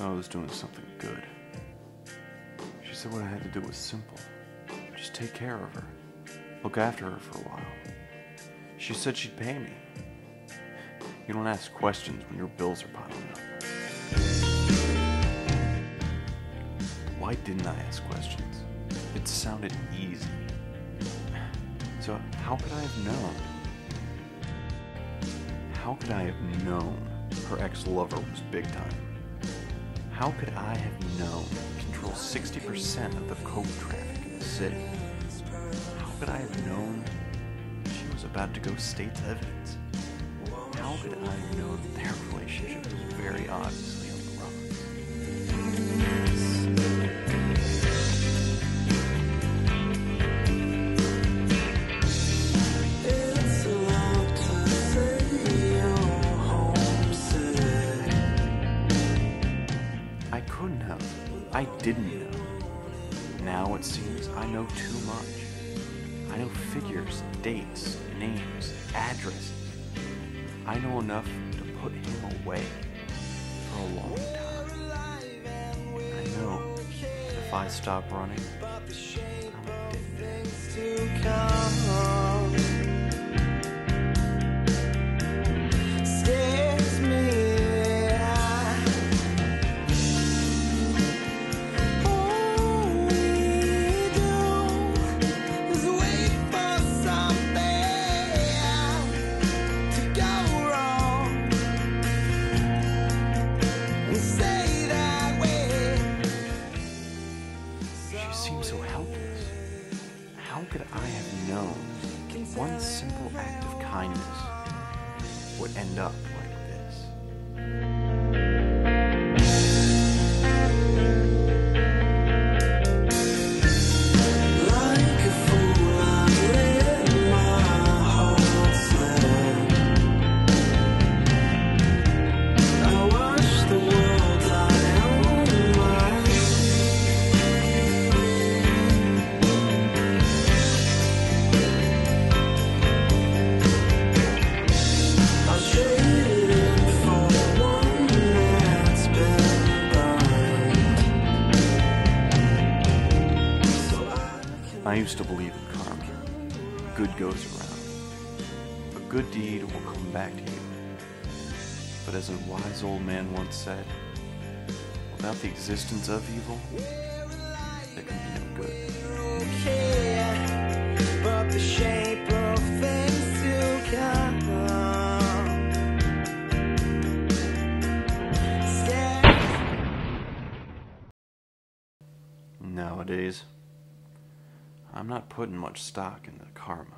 I was doing something good. She said what I had to do was simple. Just take care of her. Look after her for a while. She said she'd pay me. You don't ask questions when your bills are piling up. Why didn't I ask questions? It sounded easy. So, how could I have known? How could I have known her ex lover was big time? How could I have known he controls 60% of the coke traffic in the city? How could I have known she was about to go state's evidence? How could I have known their relationship was very obviously I didn't know. Now it seems I know too much. I know figures, dates, names, addresses. I know enough to put him away for a long time. I know if I stop running, I'm dead. She seems so helpless. How could I have known one simple act of kindness would end up like I used to believe in karma. Good goes around. A good deed will come back to you. But as a wise old man once said, without the existence of evil, there can be no good. care, but the shape of things to come. Scared Nowadays, I'm not putting much stock in the karma.